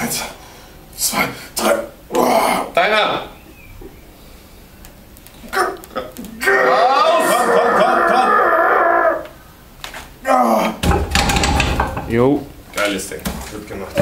Eins, zwei, drei. Boah. Deiner! Komm, komm, komm, komm. Jo. Geiles Ding. Gut gemacht.